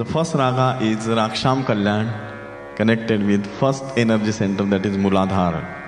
The first raga is Raksham Kalyan connected with first energy center that is Muladhara.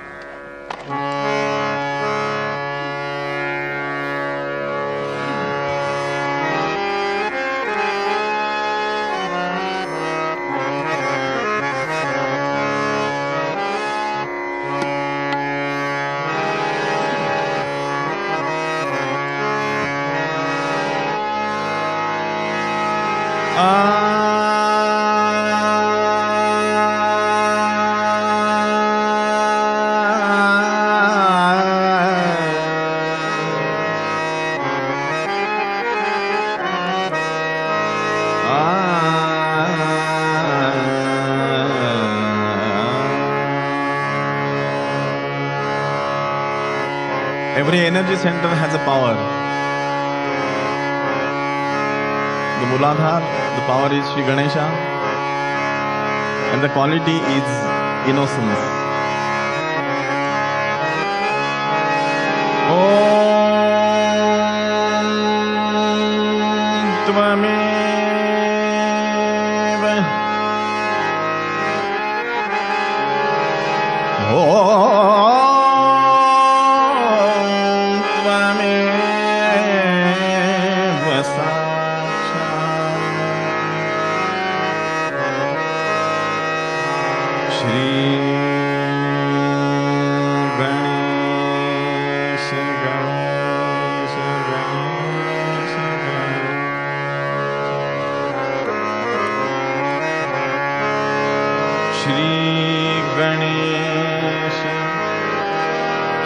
energy center has a power. The Muladhar, the power is Sri Ganesha, and the quality is innocence.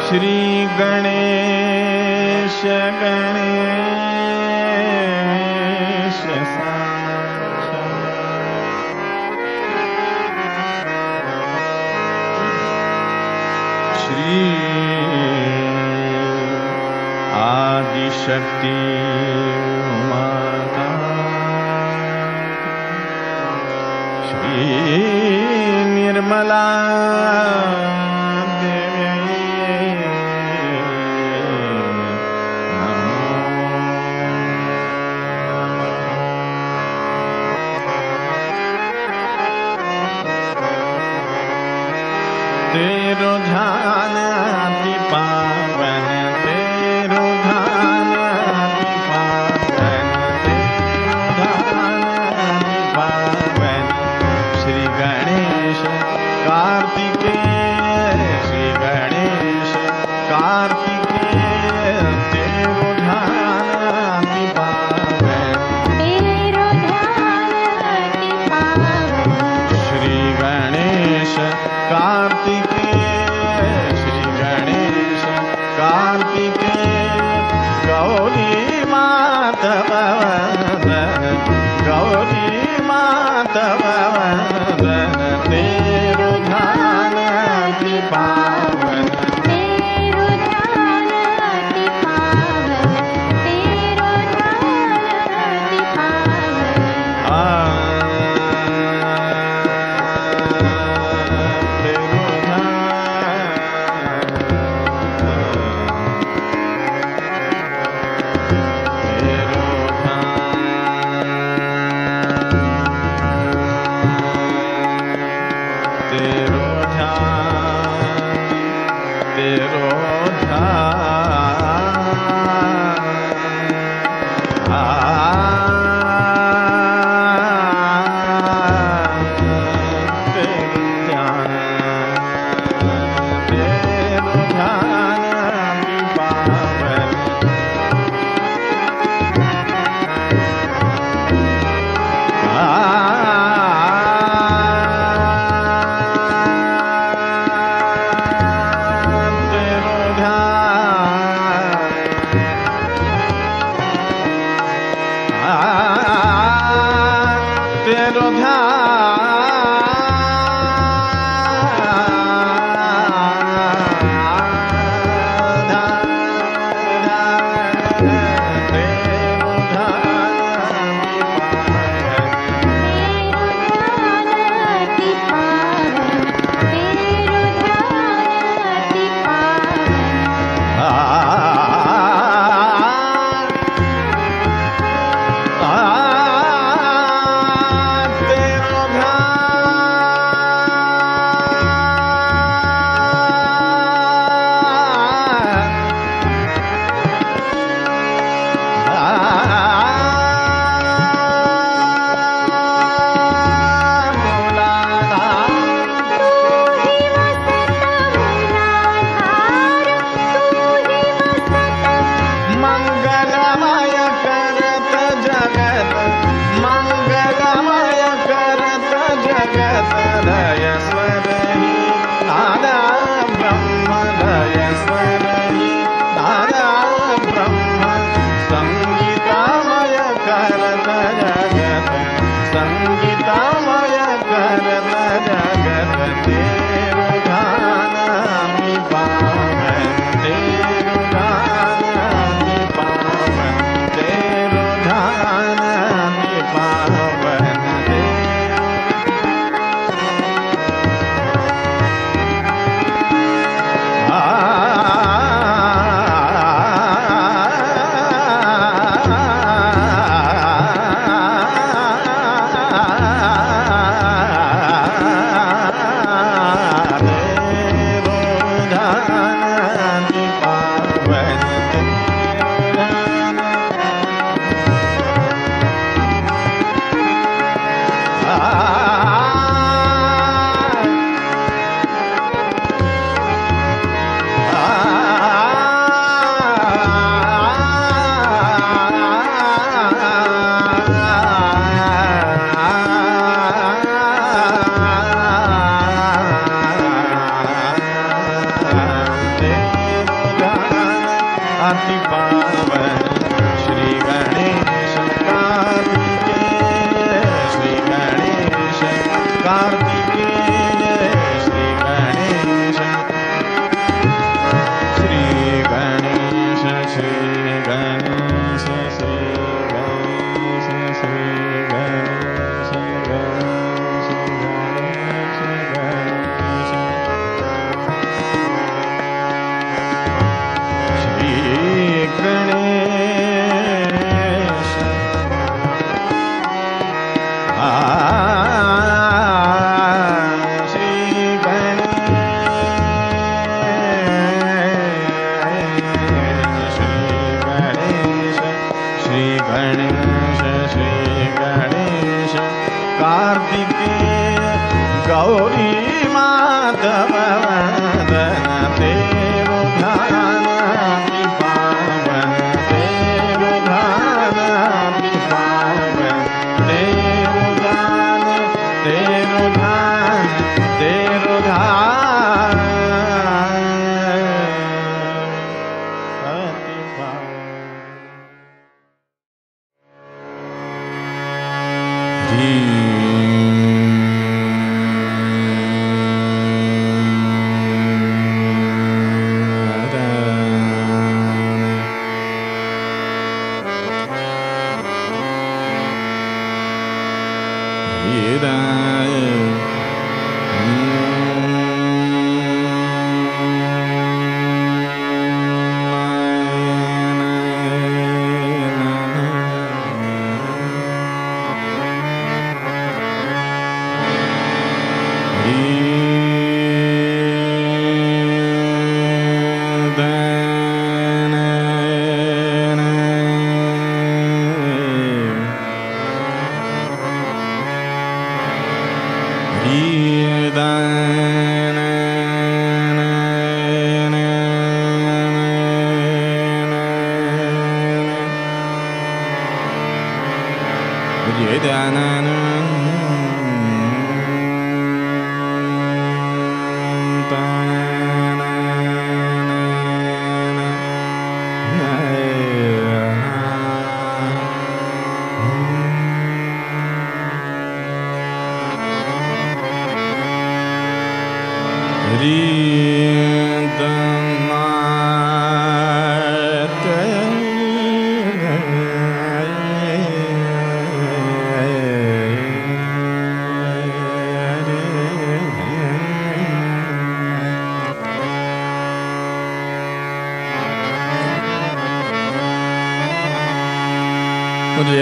श्रीगणेश गणेश श्री आदिशक्ति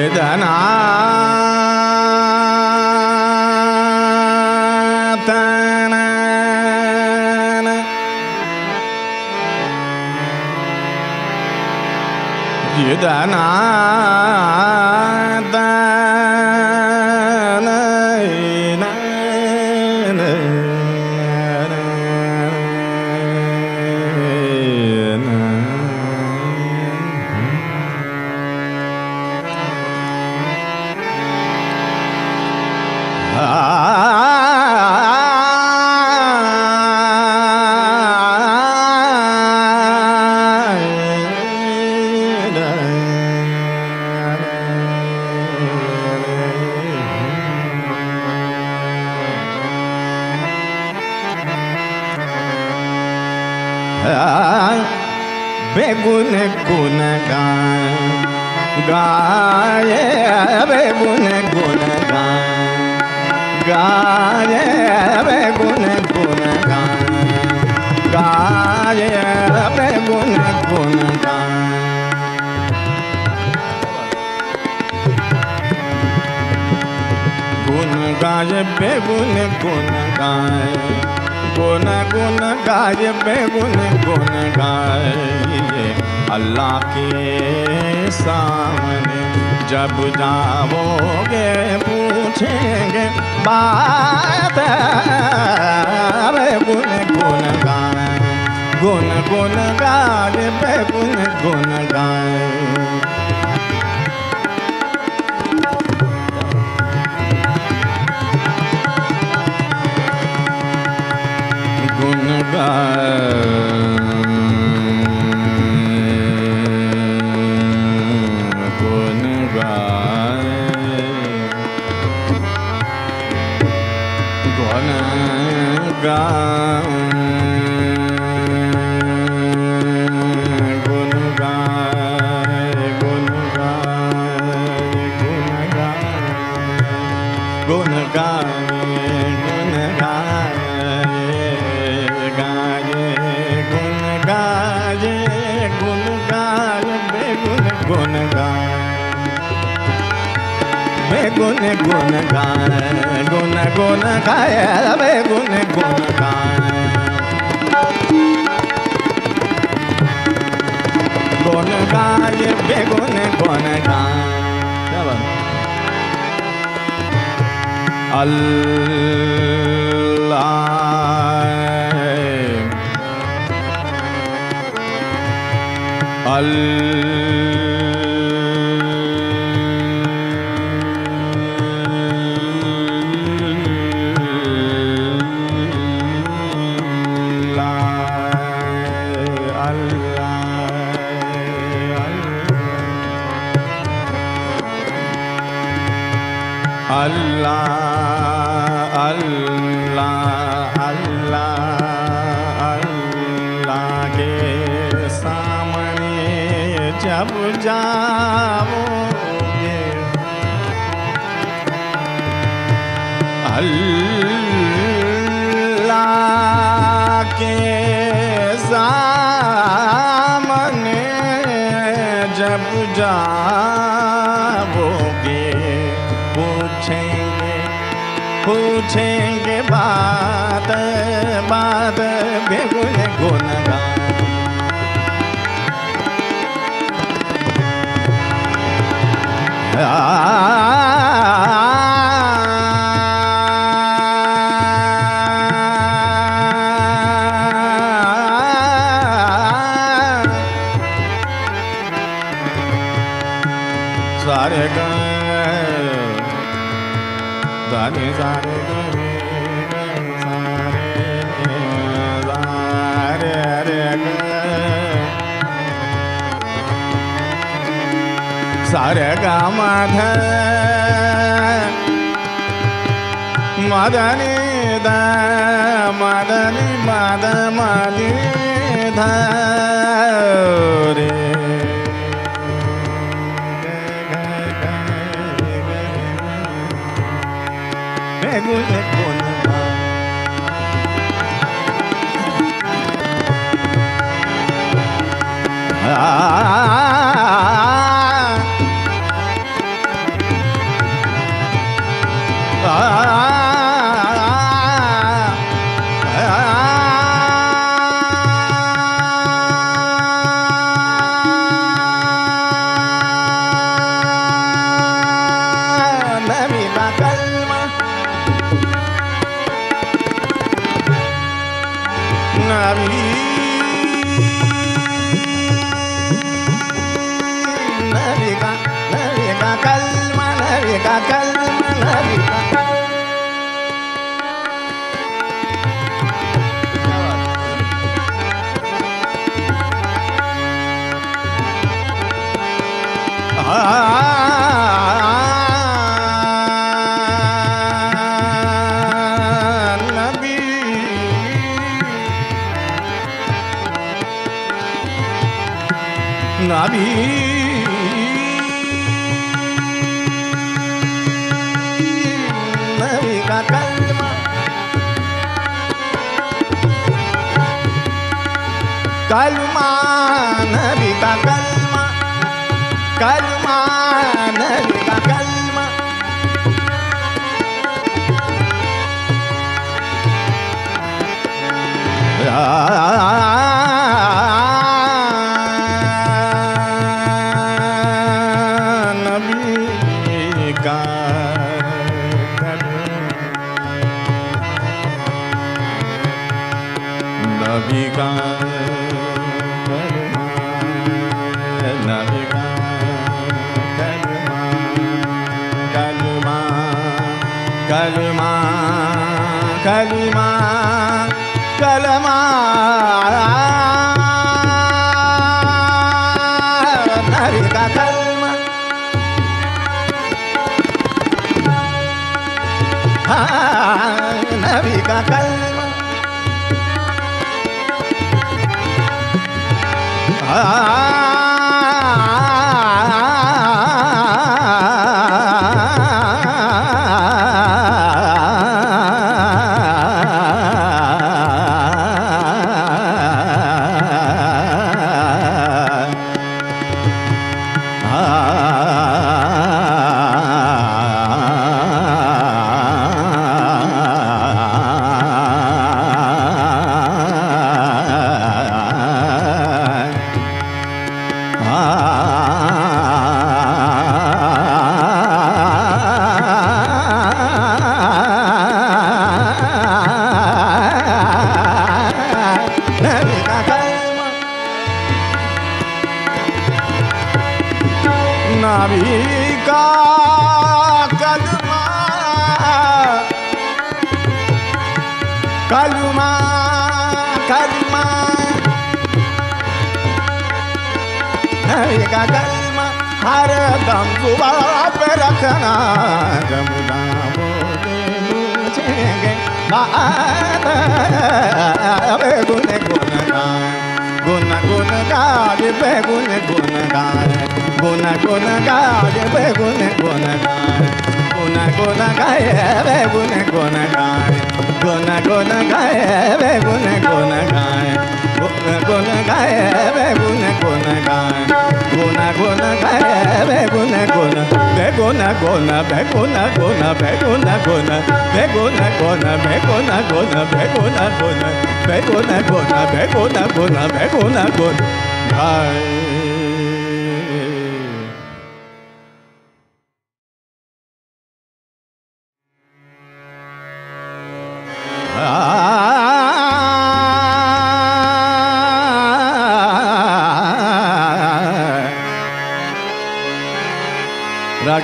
Để 那 गुन गुन गाय रे गुन गुन गाय गुन गाय बेगुन गुन गाय अल्लाह अल्लाह जाओगे अल्लाह के सामने जब जाओगे पूछेंगे पूछेंगे बात మదని ద మదని మద మది ధరే Ah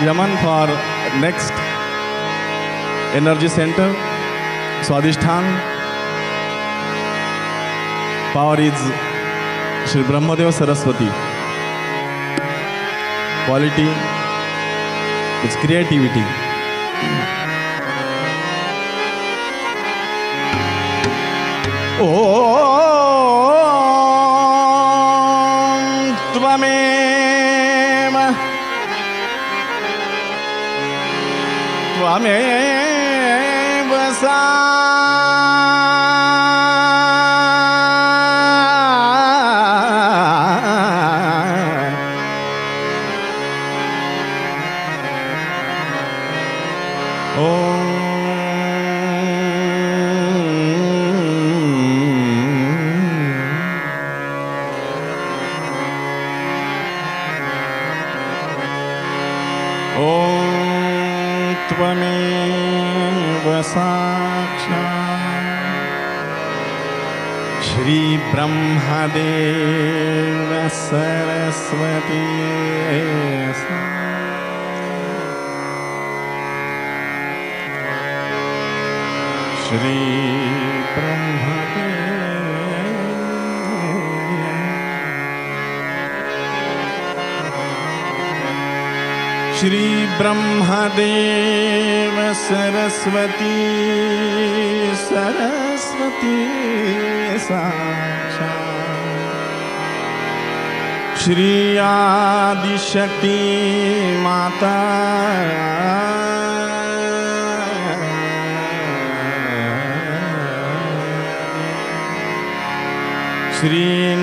Yaman for next Energy Center, Swadhishthan. Power is Shri Brahmadeva Saraswati. Quality is creativity. Oh. I Brahmadev Saraswati Saraswati सा श्रीयादिशी माता। Shri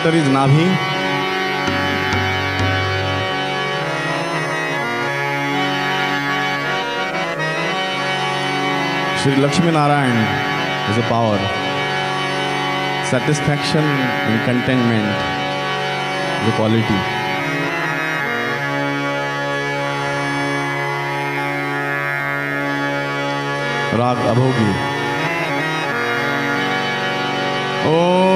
center is नाभी Shri Lakshmi Narayan is a power satisfaction in contentment is a quality Raag Abhogi. O oh.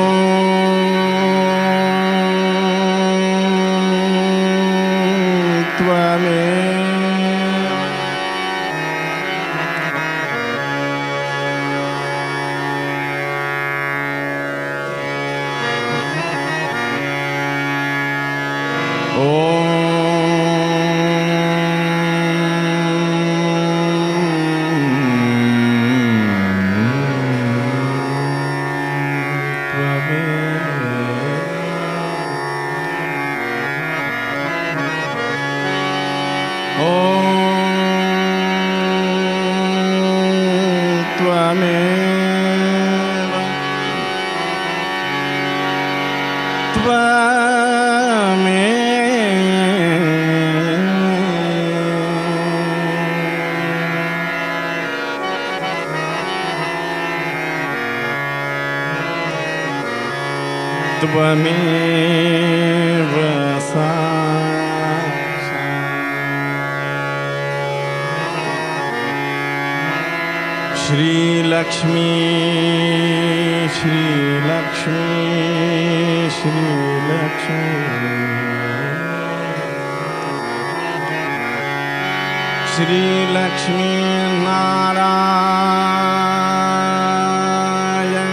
त्वमेव साक्षात् Sreelakshmi Sreelakshmi Sreelakshmi Shri Lakshmi Narayan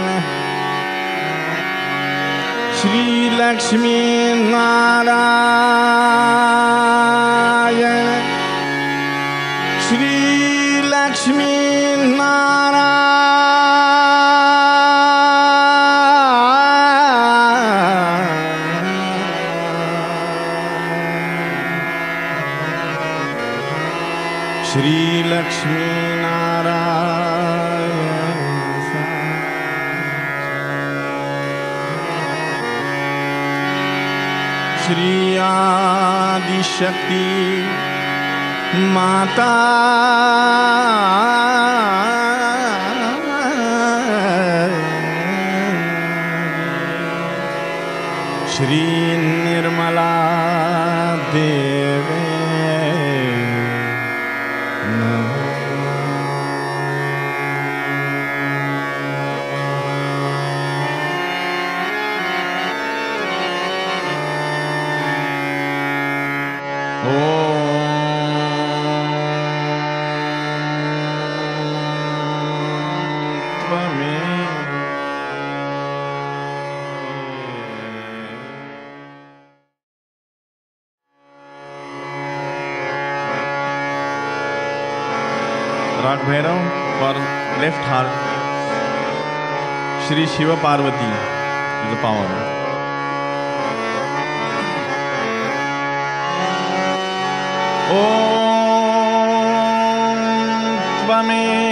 Sreelakshmi matar. Shri Shiva Parvati is ओमे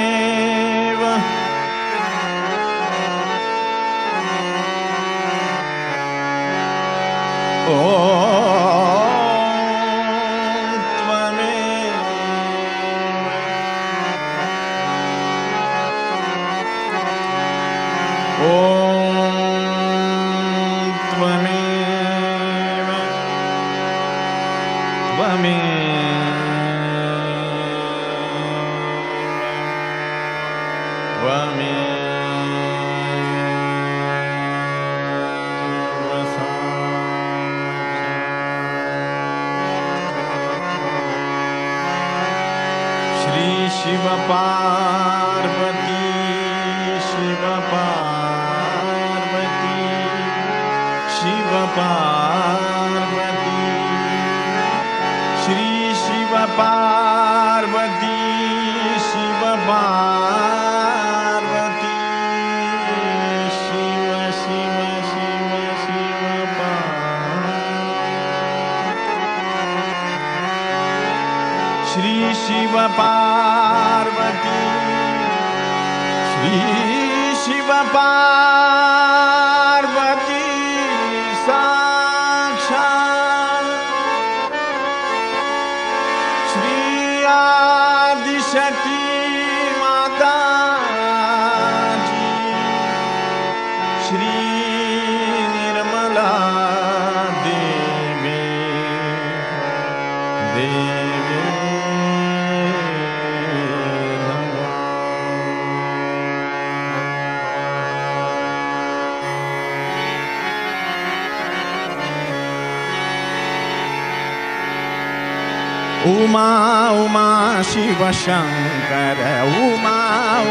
उमा उमा शिव शंकर उमा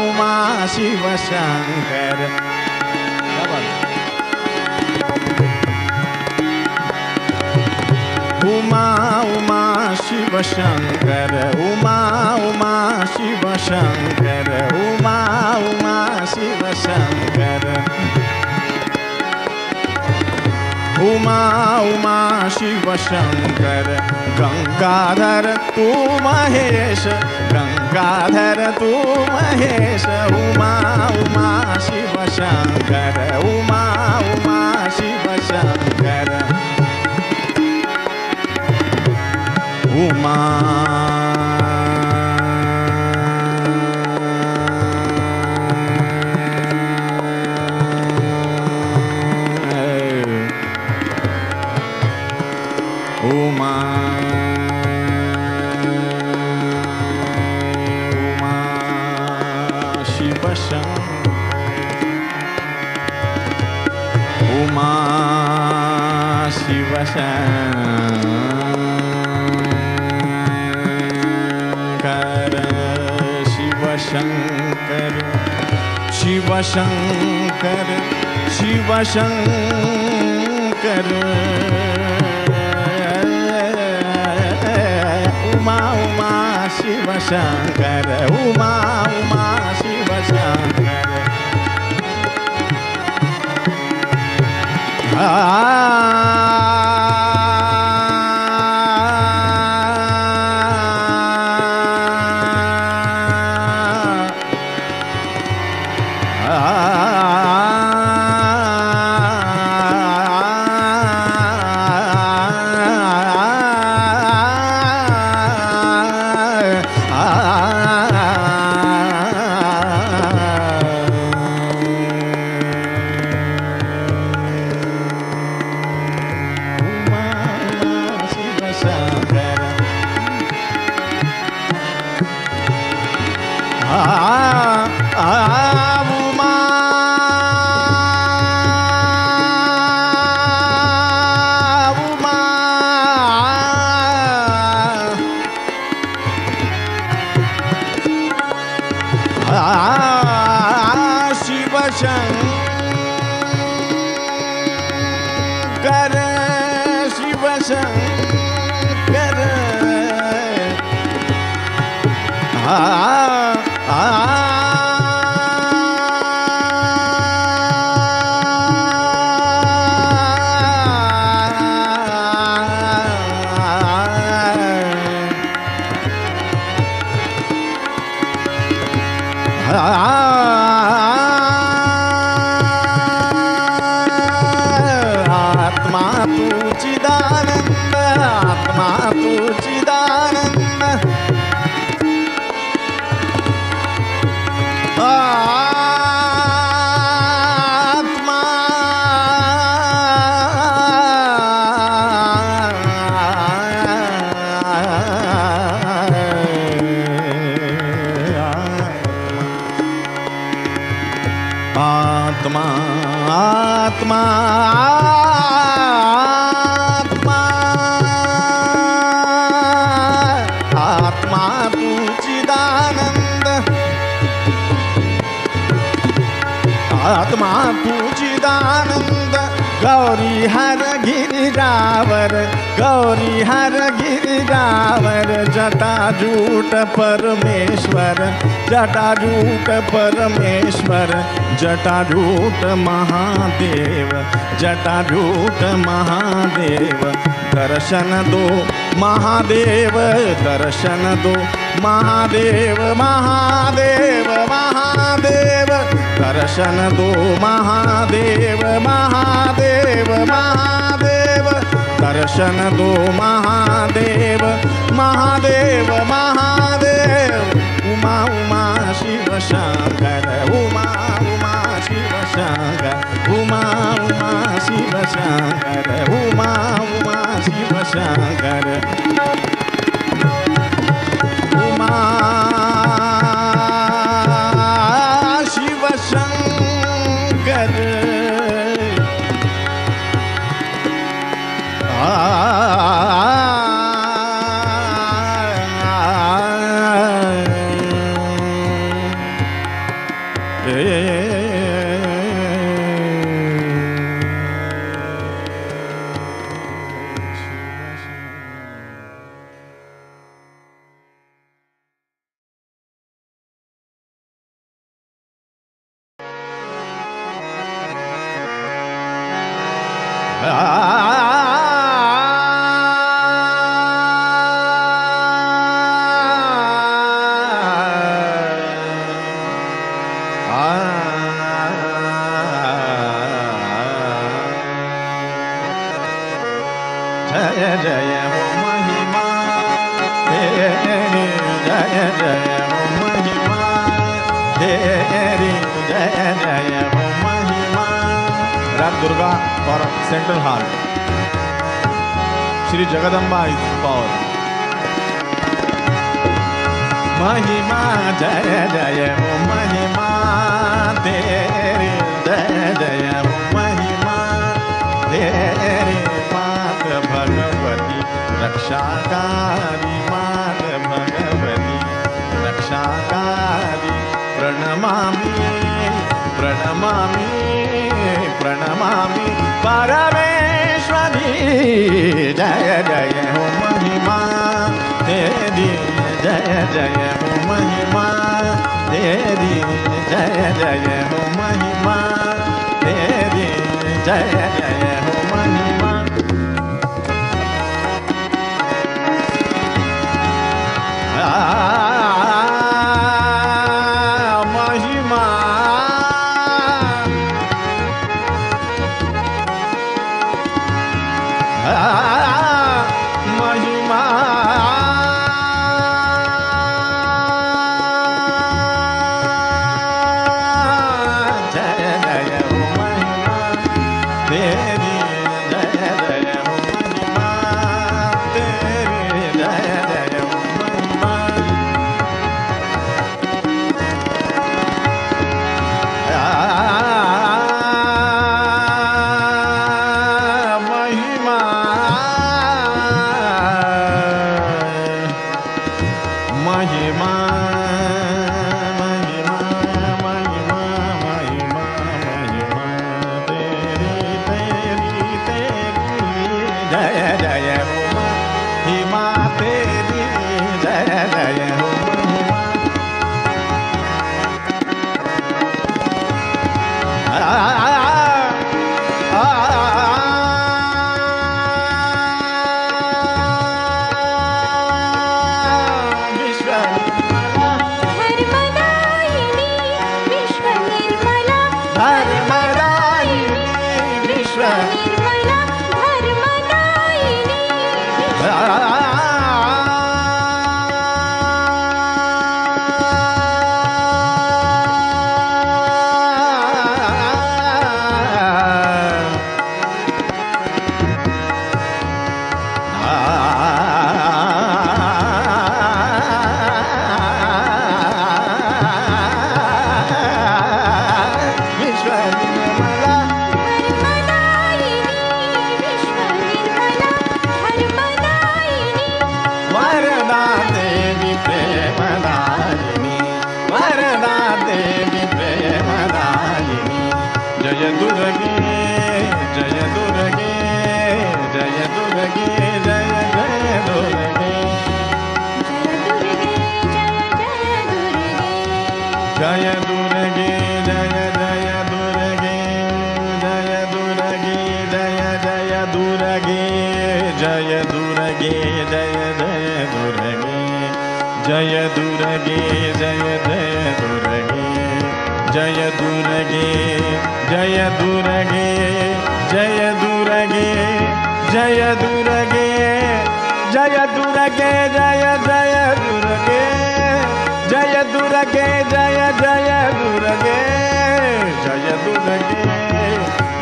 उमा शिव शंकर क्या बात है? उमा उमा शिव शंकर उमा उमा शिव शंकर उमा उमा शिव शंकर उमा उमा, शिव शंकर, गंगाधर तू महेश, गंगाधर तू महेश, उमा उमा, शिव शंकर, उमा उमा, शिव शंकर। उमा। शिव शंकर शिव शंकर उमा उमा शंकर उमा उमा शंकर जटाजूट महादेव, दर्शन दो महादेव, दर्शन दो महादेव महादेव महादेव, दर्शन दो महादेव महादेव महादेव, दर्शन दो महादेव महादेव महादेव, उमा उमा, शिव, शंकर, उमा उमा उमा शिव शंकर उमा उमा शिव शंकर उमा जय हो महिमा तेरी जय जय हो महिमा तेरी जय जय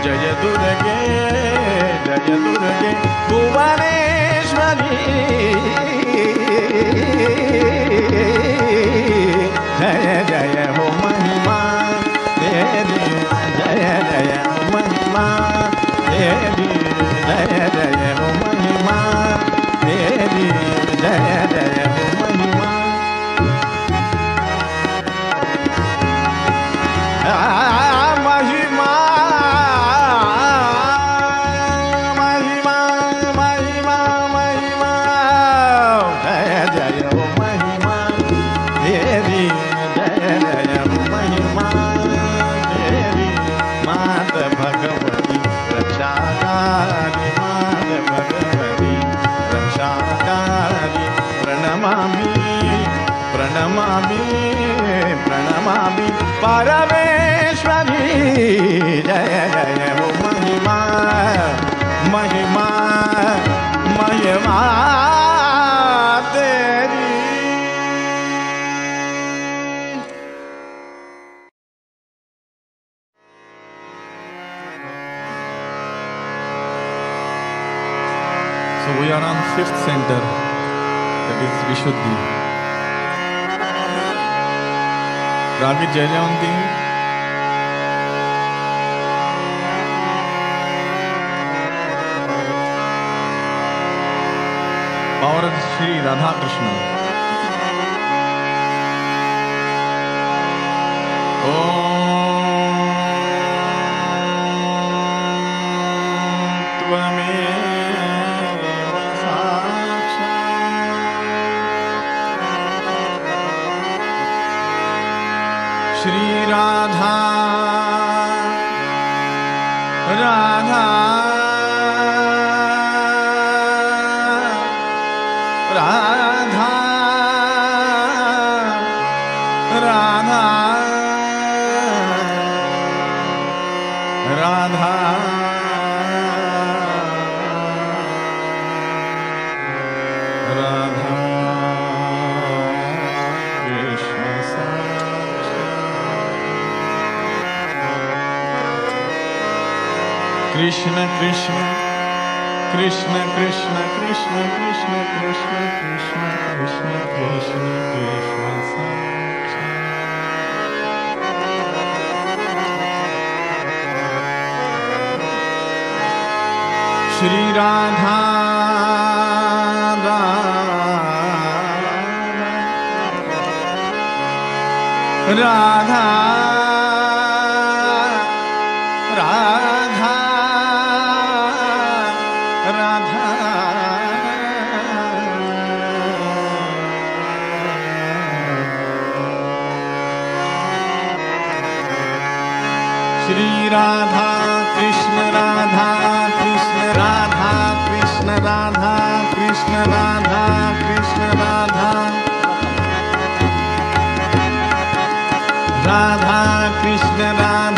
జయ దుర్గే జయ దుర్గే భువనేశ్వరి. జయ జయ హో మహిమా దేవి జయ జయ మహిమా దేవి జయ జయ హో మహిమా దేవి జయ జయ హో So we are on fifth center, that is Vishuddhi. रागी जय जयवंती और श्री राधा कृष्ण राधा कृष्ण राधा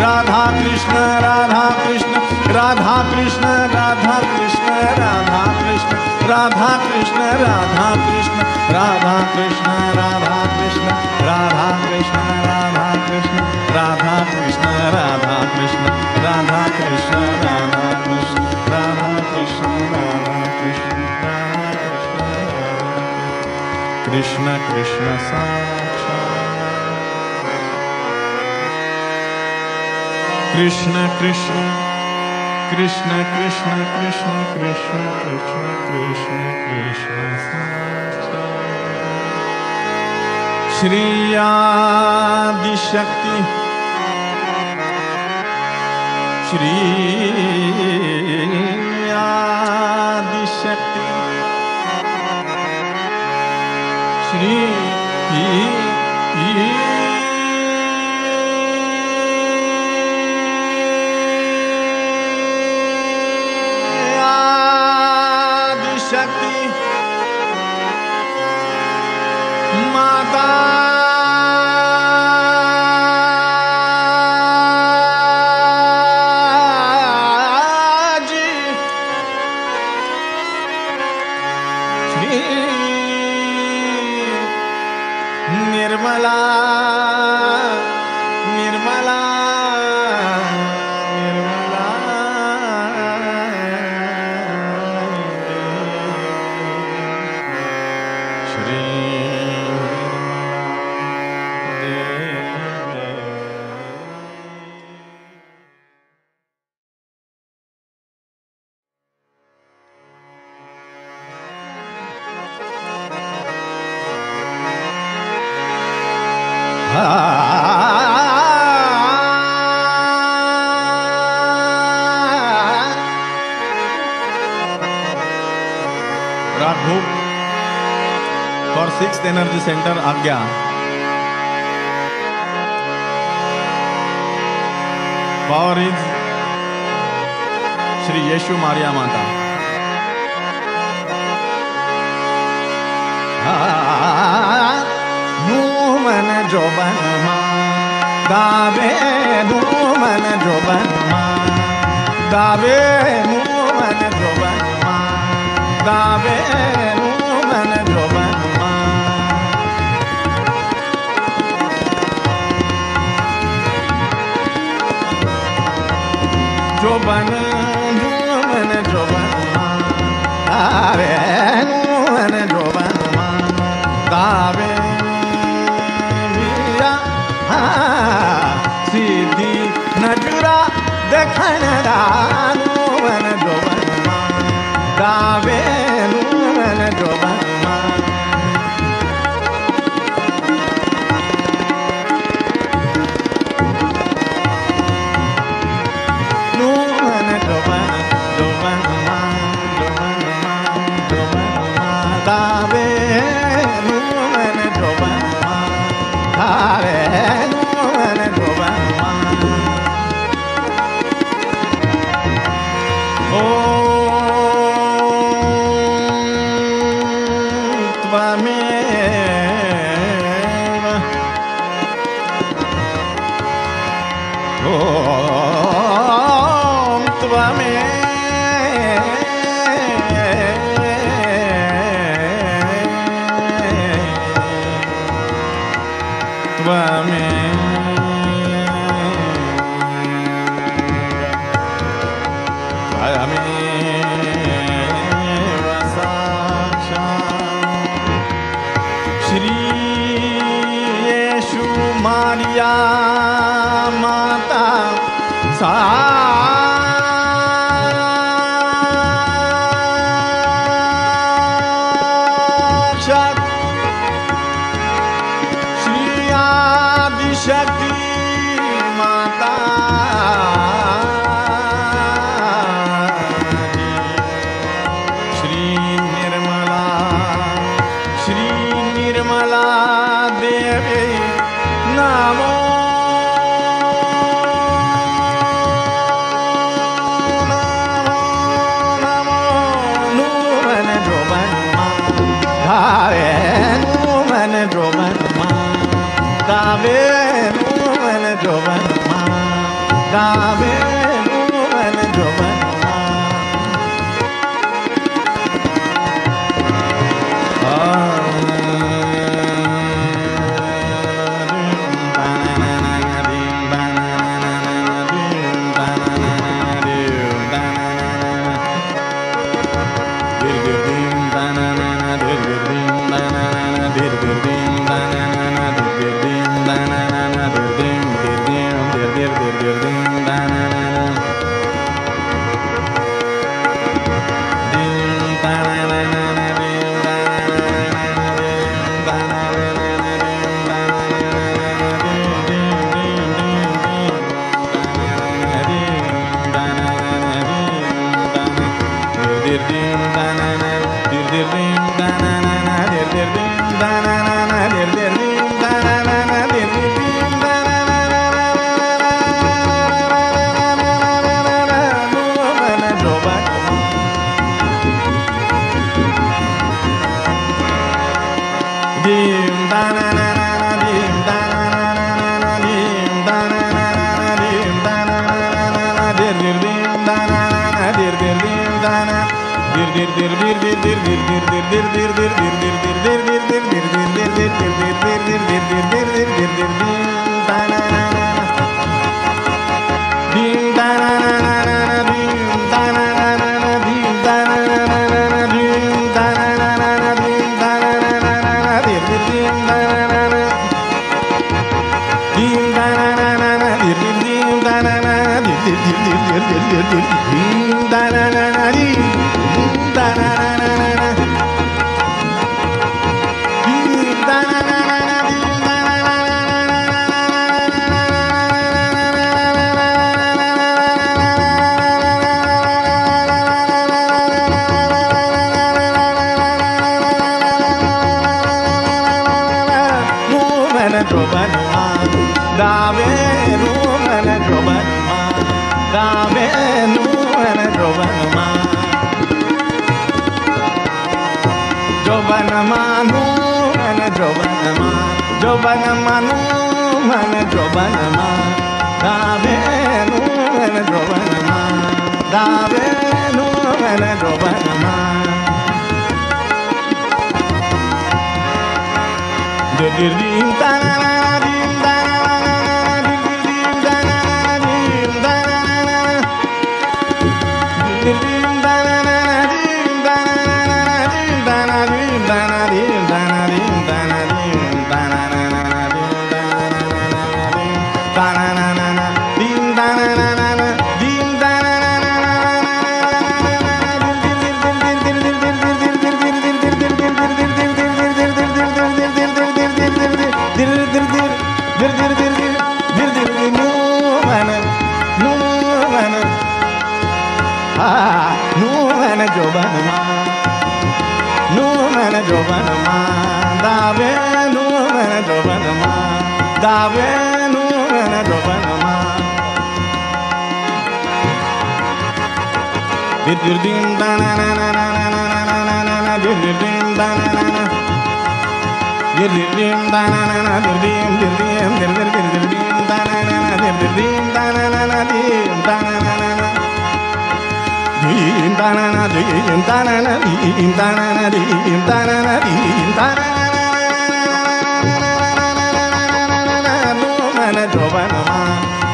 राधा कृष्ण राधा कृष्ण राधा कृष्ण राधा कृष्ण राधा कृष्ण राधा कृष्ण राधा कृष्ण राधा कृष्ण राधा कृष्ण राधा कृष्ण राधा कृष्ण राधा कृष्ण राधा कृष्ण राधा कृष्ण राधा कृष्ण राधा कृष्ण राधा कृष्ण राधा कृष्ण कृष्ण कृष्ण सा कृष्ण कृष्ण कृष्ण कृष्ण कृष्ण कृष्ण कृष्ण कृष्ण कृष्ण श्रीयादिशक्ति श्रीयादिशक्ति श्री सेंटर आज्ञा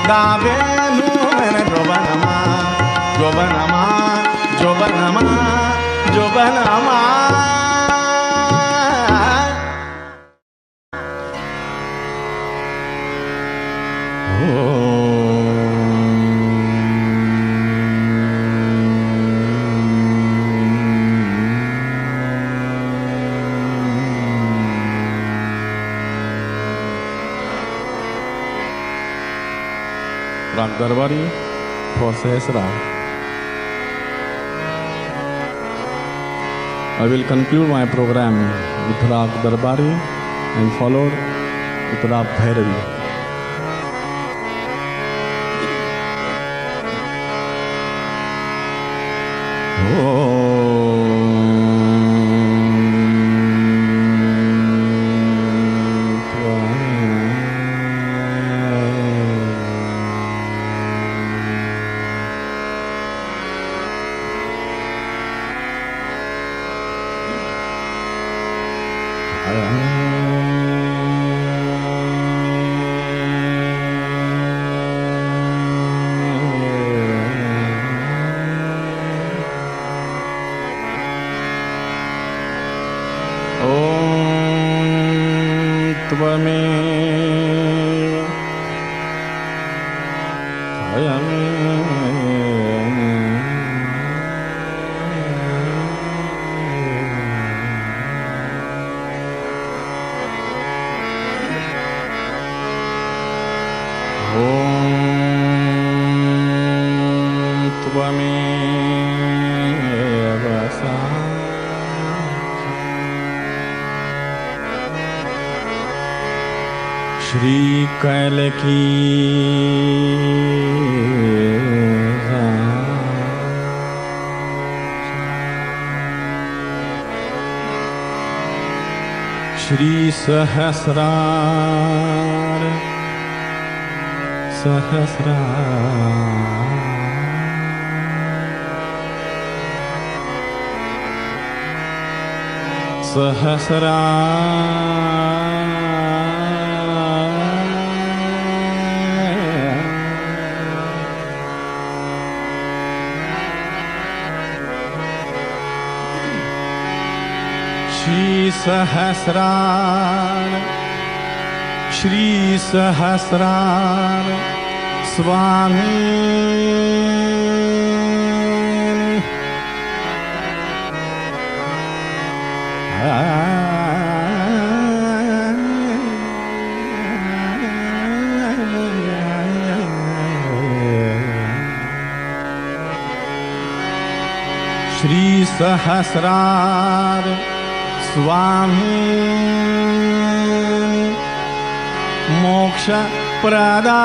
Da जोबन हमार दरबारी for Sahasrara I will conclude my program with Rag Darbari and followed with Rag Bhairavi. ॐ कैल की श्री सहस्रार सहस्रार। सहस्रा श्रीसहस्रान् श्रीसहस्रान् स्वामी। ह स्वामी। मोक्षप्रदा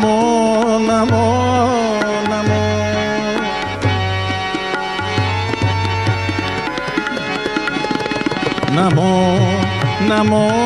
namo namo namo. Namo namo.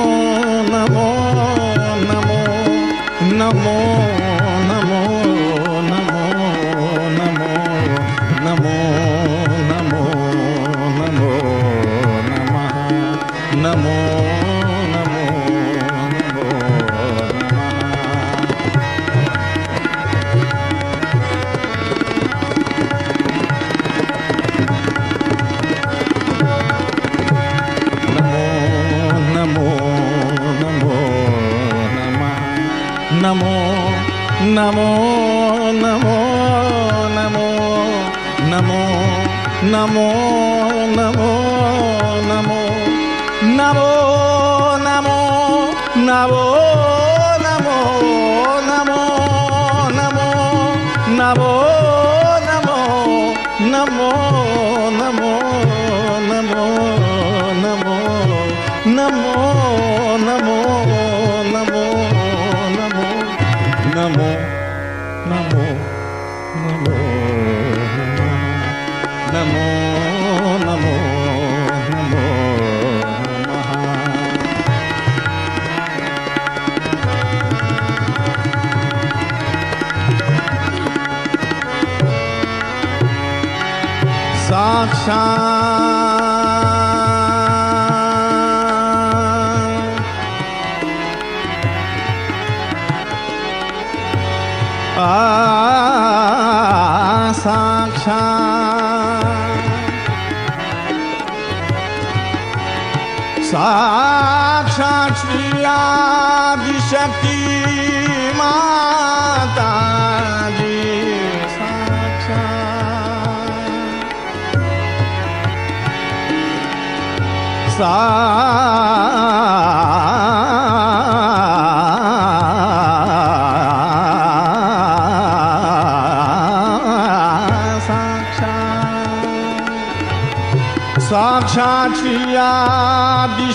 namo namo namo namo namo namo namo namo namo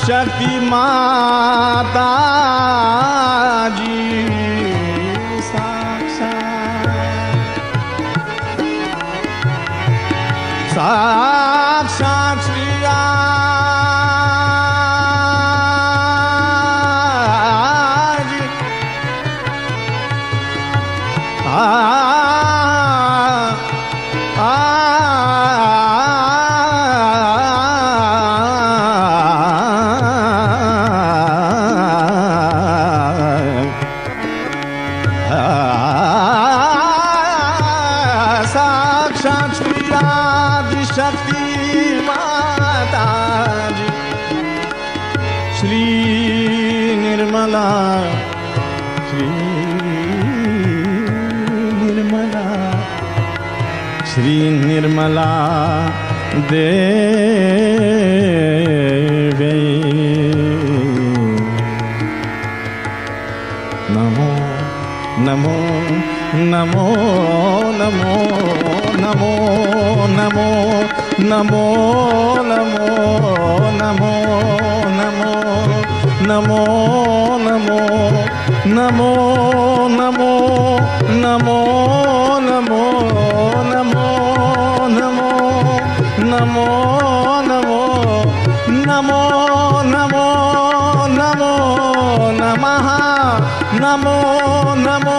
शक्ति माँ साक्षात् श्रीयादिशक्ति माता जी श्री निर्मला श्री निर्मला श्री निर्मला देवी नमो नमो नमो नमो নমো নমো নমো নমো নমো নমো নমো নমো নমো নমো নমো নমো নমো নমো নমো নমো নমো নমো নমো নমঃ নমো নমো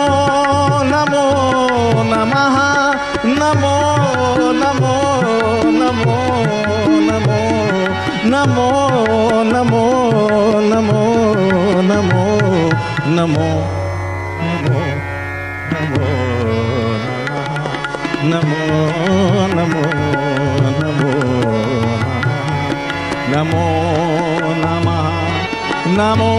नमो नमो नमो नमो नमो नमो नमो नमो नमो नमो नमो नमः नमो